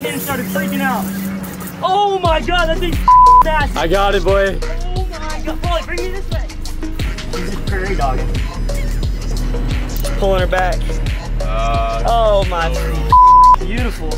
and started freaking out. Oh my god, that thing's nasty. I got it, boy. Oh my god, Boy, bring me this way. He's a prairie dog. Pulling her back. Uh, Oh my, beautiful.